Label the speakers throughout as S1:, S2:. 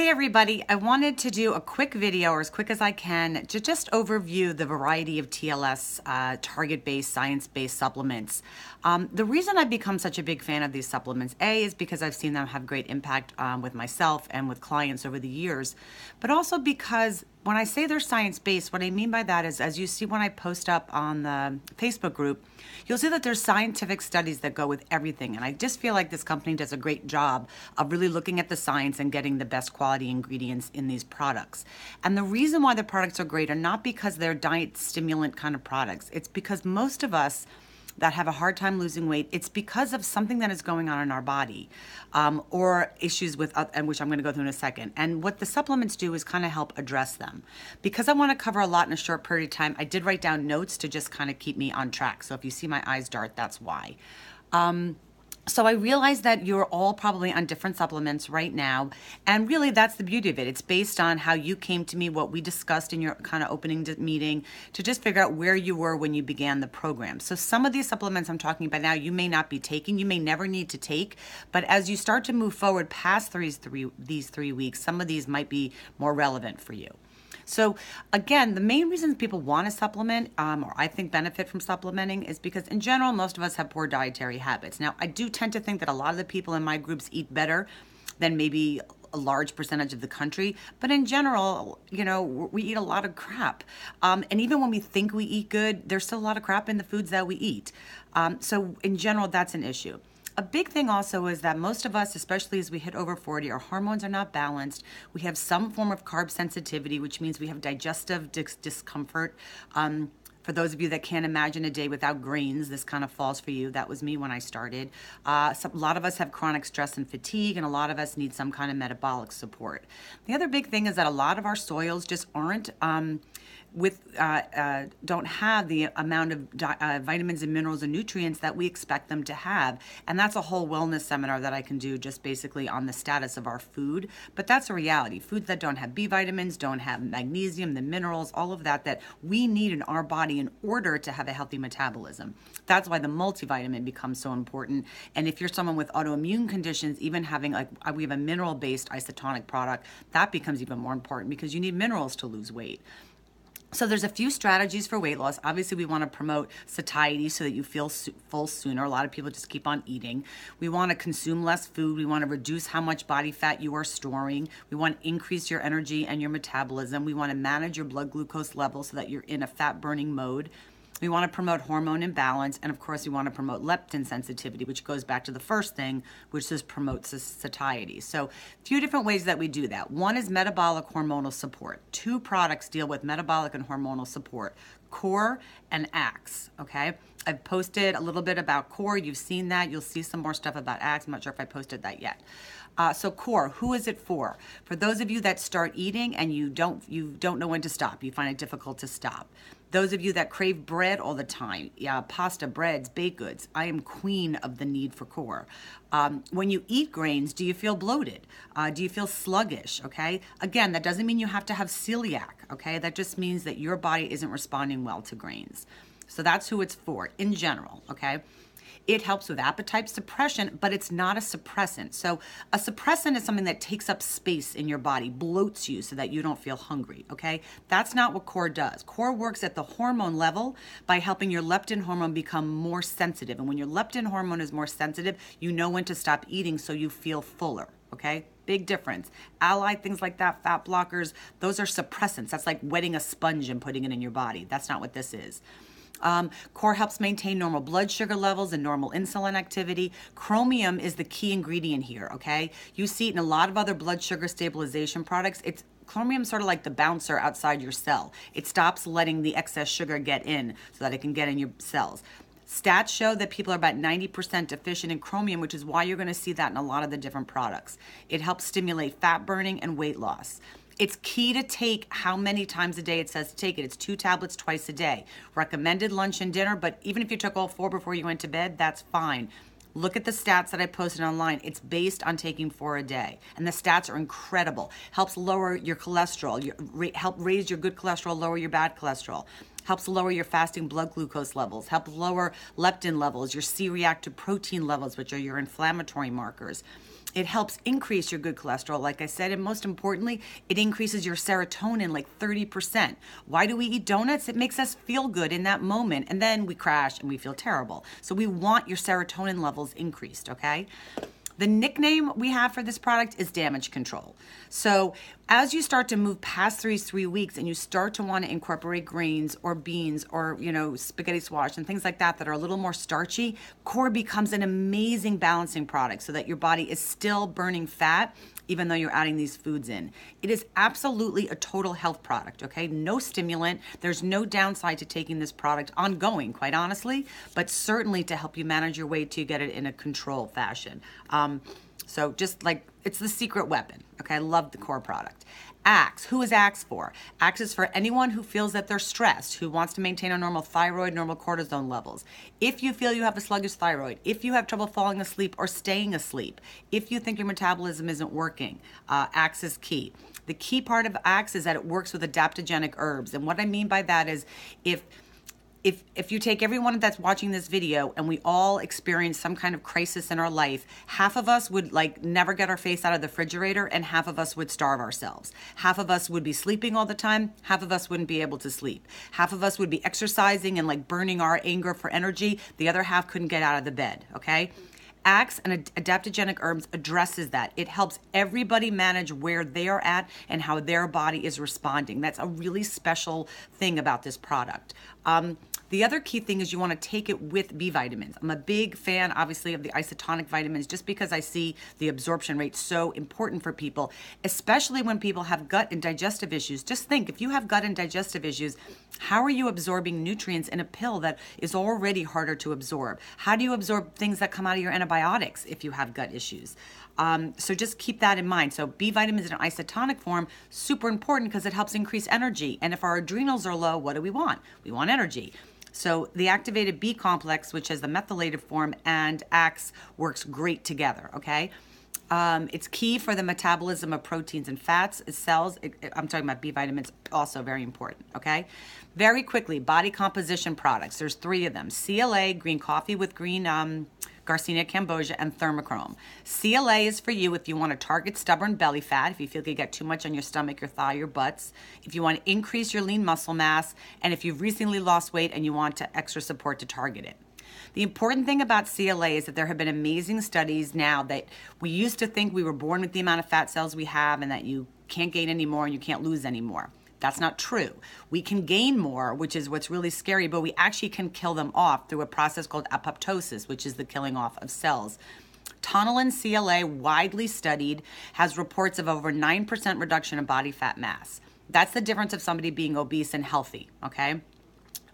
S1: Hey everybody, I wanted to do a quick video or as quick as I can to just overview the variety of TLS uh, target-based, science-based supplements. Um, the reason I've become such a big fan of these supplements, A, is because I've seen them have great impact um, with myself and with clients over the years, but also because when I say they're science based, what I mean by that is, as you see when I post up on the Facebook group, you'll see that there's scientific studies that go with everything. And I just feel like this company does a great job of really looking at the science and getting the best quality ingredients in these products. And the reason why the products are great are not because they're diet stimulant kind of products, it's because most of us that have a hard time losing weight, it's because of something that is going on in our body um, or issues with, uh, and which I'm going to go through in a second. And what the supplements do is kind of help address them. Because I want to cover a lot in a short period of time, I did write down notes to just kind of keep me on track. So if you see my eyes dart, that's why. Um, so I realize that you're all probably on different supplements right now. And really, that's the beauty of it. It's based on how you came to me, what we discussed in your kind of opening meeting, to just figure out where you were when you began the program. So some of these supplements I'm talking about now, you may not be taking, you may never need to take. But as you start to move forward past these three, these three weeks, some of these might be more relevant for you. So, again, the main reasons people want to supplement, um, or I think benefit from supplementing, is because in general, most of us have poor dietary habits. Now, I do tend to think that a lot of the people in my groups eat better than maybe a large percentage of the country, but in general, you know, we eat a lot of crap. Um, and even when we think we eat good, there's still a lot of crap in the foods that we eat. Um, so, in general, that's an issue. A big thing also is that most of us, especially as we hit over 40, our hormones are not balanced. We have some form of carb sensitivity, which means we have digestive dis- discomfort. Um, for those of you that can't imagine a day without grains, this kind of falls for you. That was me when I started. Uh, a lot of us have chronic stress and fatigue, and a lot of us need some kind of metabolic support. The other big thing is that a lot of our soils just aren't. Um, with uh, uh, don't have the amount of di- uh, vitamins and minerals and nutrients that we expect them to have. And that's a whole wellness seminar that i can do just basically on the status of our food. But that's a reality. Foods that don't have b vitamins don't have magnesium the minerals all of that that we need in our body in order to have a healthy metabolism. That's why the multivitamin becomes so important. And if you're someone with autoimmune conditions even having like uh, we have a mineral based isotonic product that becomes even more important because you need minerals to lose weight so there's a few strategies for weight loss. Obviously, we want to promote satiety so that you feel full sooner. A lot of people just keep on eating. We want to consume less food. We want to reduce how much body fat you are storing. We want to increase your energy and your metabolism. We want to manage your blood glucose level so that you're in a fat burning mode. We want to promote hormone imbalance, and of course, we want to promote leptin sensitivity, which goes back to the first thing, which is promote satiety. So, a few different ways that we do that. One is metabolic hormonal support. Two products deal with metabolic and hormonal support core and axe okay? I've posted a little bit about core. You've seen that. You'll see some more stuff about axe i'm not sure if i posted that yet. Uh, so core who is it for? For those of you that start eating and you don't you don't know when to stop you find it difficult to stop those of you that crave bread all the time, yeah, pasta, breads, baked goods, I am queen of the need for core. Um, when you eat grains, do you feel bloated? Uh, do you feel sluggish? Okay. Again, that doesn't mean you have to have celiac. Okay. That just means that your body isn't responding well to grains. So that's who it's for in general. Okay. It helps with appetite suppression, but it's not a suppressant. So, a suppressant is something that takes up space in your body, bloats you so that you don't feel hungry, okay? That's not what core does. Core works at the hormone level by helping your leptin hormone become more sensitive. And when your leptin hormone is more sensitive, you know when to stop eating so you feel fuller, okay? Big difference. Allied things like that, fat blockers, those are suppressants. That's like wetting a sponge and putting it in your body. That's not what this is. Um, core helps maintain normal blood sugar levels and normal insulin activity. Chromium is the key ingredient here, okay? You see it in a lot of other blood sugar stabilization products. It's chromium sort of like the bouncer outside your cell. It stops letting the excess sugar get in so that it can get in your cells. Stats show that people are about 90% deficient in chromium, which is why you're going to see that in a lot of the different products. It helps stimulate fat burning and weight loss. It's key to take how many times a day it says to take it. It's two tablets twice a day. Recommended lunch and dinner, but even if you took all four before you went to bed, that's fine. Look at the stats that I posted online. It's based on taking four a day, and the stats are incredible. Helps lower your cholesterol, your, help raise your good cholesterol, lower your bad cholesterol. Helps lower your fasting blood glucose levels. Helps lower leptin levels, your C-reactive protein levels, which are your inflammatory markers it helps increase your good cholesterol, like I said, and most importantly, it increases your serotonin like 30%. Why do we eat donuts? It makes us feel good in that moment, and then we crash and we feel terrible. So we want your serotonin levels increased, okay? The nickname we have for this product is damage control. So, as you start to move past these three weeks and you start to want to incorporate grains or beans or, you know, spaghetti squash and things like that that are a little more starchy, core becomes an amazing balancing product so that your body is still burning fat even though you're adding these foods in. It is absolutely a total health product, okay? No stimulant. There's no downside to taking this product ongoing, quite honestly, but certainly to help you manage your weight to get it in a controlled fashion. Um, Um, so just like it's the secret weapon. Okay, I love the core product. Axe, who is Axe for? Axe is for anyone who feels that they're stressed, who wants to maintain a normal thyroid, normal cortisone levels. If you feel you have a sluggish thyroid, if you have trouble falling asleep or staying asleep, if you think your metabolism isn't working, uh, Axe is key. The key part of Axe is that it works with adaptogenic herbs. And what I mean by that is if if if you take everyone that's watching this video and we all experience some kind of crisis in our life half of us would like never get our face out of the refrigerator and half of us would starve ourselves half of us would be sleeping all the time half of us wouldn't be able to sleep half of us would be exercising and like burning our anger for energy the other half couldn't get out of the bed okay Axe and adaptogenic herbs addresses that. It helps everybody manage where they are at and how their body is responding. That's a really special thing about this product. Um, the other key thing is you want to take it with B vitamins. I'm a big fan, obviously, of the isotonic vitamins just because I see the absorption rate so important for people, especially when people have gut and digestive issues. Just think if you have gut and digestive issues, how are you absorbing nutrients in a pill that is already harder to absorb? How do you absorb things that come out of your antibiotics if you have gut issues? Um, so just keep that in mind. So B vitamins in an isotonic form, super important because it helps increase energy. And if our adrenals are low, what do we want? We want energy. So the activated B complex, which is the methylated form, and Axe works great together, okay? Um, it's key for the metabolism of proteins and fats, cells. It, it, I'm talking about B vitamins, also very important, okay? Very quickly, body composition products. There's three of them CLA, green coffee with green um, Garcinia cambogia, and thermochrome. CLA is for you if you want to target stubborn belly fat, if you feel you get too much on your stomach, your thigh, your butts, if you want to increase your lean muscle mass, and if you've recently lost weight and you want to extra support to target it. The important thing about CLA is that there have been amazing studies now that we used to think we were born with the amount of fat cells we have and that you can't gain any more and you can't lose any more. That's not true. We can gain more, which is what's really scary, but we actually can kill them off through a process called apoptosis, which is the killing off of cells. Tonalin CLA, widely studied, has reports of over 9% reduction in body fat mass. That's the difference of somebody being obese and healthy, okay?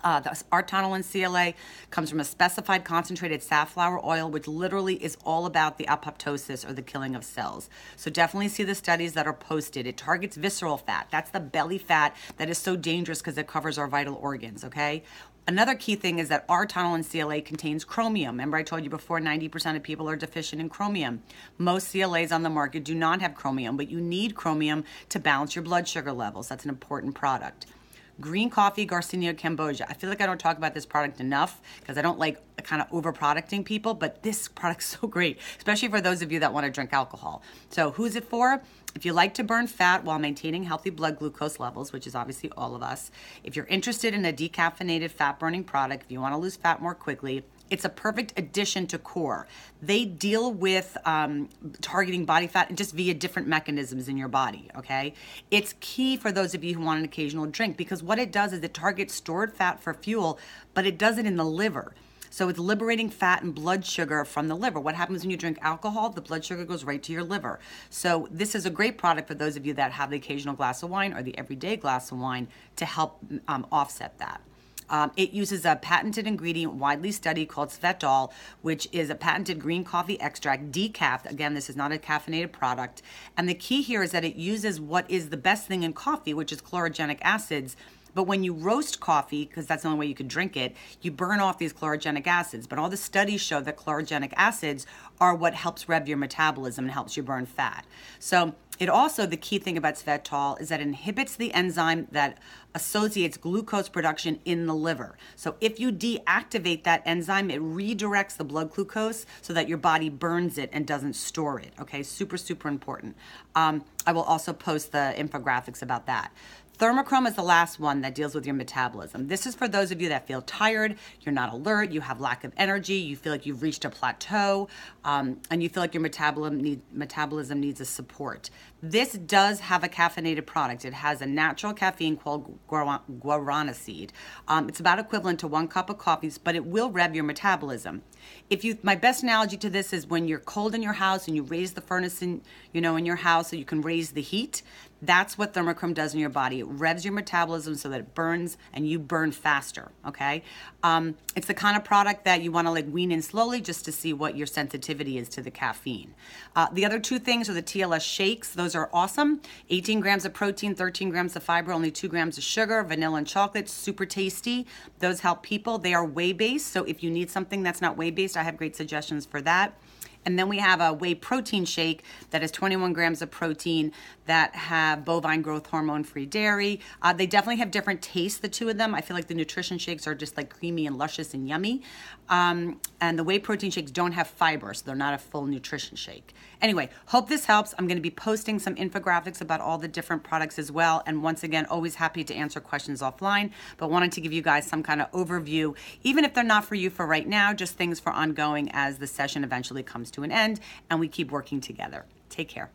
S1: Uh, the our Tonalin CLA comes from a specified concentrated safflower oil, which literally is all about the apoptosis or the killing of cells. So definitely see the studies that are posted. It targets visceral fat. That's the belly fat that is so dangerous because it covers our vital organs, okay? Another key thing is that our Tonalin CLA contains chromium. Remember, I told you before 90% of people are deficient in chromium. Most CLAs on the market do not have chromium, but you need chromium to balance your blood sugar levels. That's an important product. Green Coffee Garcinia Cambogia. I feel like I don't talk about this product enough because I don't like kind of over producting people, but this product's so great, especially for those of you that want to drink alcohol. So, who's it for? If you like to burn fat while maintaining healthy blood glucose levels, which is obviously all of us, if you're interested in a decaffeinated fat burning product, if you want to lose fat more quickly, it's a perfect addition to core. They deal with um, targeting body fat just via different mechanisms in your body, okay? It's key for those of you who want an occasional drink because what it does is it targets stored fat for fuel, but it does it in the liver. So it's liberating fat and blood sugar from the liver. What happens when you drink alcohol? The blood sugar goes right to your liver. So this is a great product for those of you that have the occasional glass of wine or the everyday glass of wine to help um, offset that. Um, it uses a patented ingredient widely studied called Svetol, which is a patented green coffee extract, decaf. Again, this is not a caffeinated product. And the key here is that it uses what is the best thing in coffee, which is chlorogenic acids. But when you roast coffee, because that's the only way you could drink it, you burn off these chlorogenic acids. But all the studies show that chlorogenic acids are what helps rev your metabolism and helps you burn fat. So it also, the key thing about Svetol is that it inhibits the enzyme that associates glucose production in the liver. So if you deactivate that enzyme, it redirects the blood glucose so that your body burns it and doesn't store it. Okay, super, super important. Um, I will also post the infographics about that. Thermochrome is the last one that deals with your metabolism. This is for those of you that feel tired, you're not alert, you have lack of energy, you feel like you've reached a plateau, um, and you feel like your metabolism, need, metabolism needs a support. This does have a caffeinated product. It has a natural caffeine called guarana seed. Um, it's about equivalent to one cup of coffee, but it will rev your metabolism. If you, my best analogy to this is when you're cold in your house and you raise the furnace in, you know, in your house so you can raise the heat. That's what thermochrome does in your body. It revs your metabolism so that it burns and you burn faster. Okay, um, it's the kind of product that you want to like wean in slowly just to see what your sensitivity is to the caffeine. Uh, the other two things are the TLS shakes. Those are awesome. 18 grams of protein, 13 grams of fiber, only two grams of sugar, vanilla and chocolate. Super tasty. Those help people. They are whey based, so if you need something that's not whey based, I have great suggestions for that. And then we have a whey protein shake that is 21 grams of protein that have bovine growth hormone free dairy. Uh, they definitely have different tastes, the two of them. I feel like the nutrition shakes are just like creamy and luscious and yummy. Um, and the whey protein shakes don't have fiber, so they're not a full nutrition shake. Anyway, hope this helps. I'm going to be posting some infographics about all the different products as well. And once again, always happy to answer questions offline, but wanted to give you guys some kind of overview, even if they're not for you for right now, just things for ongoing as the session eventually comes to an end and we keep working together. Take care.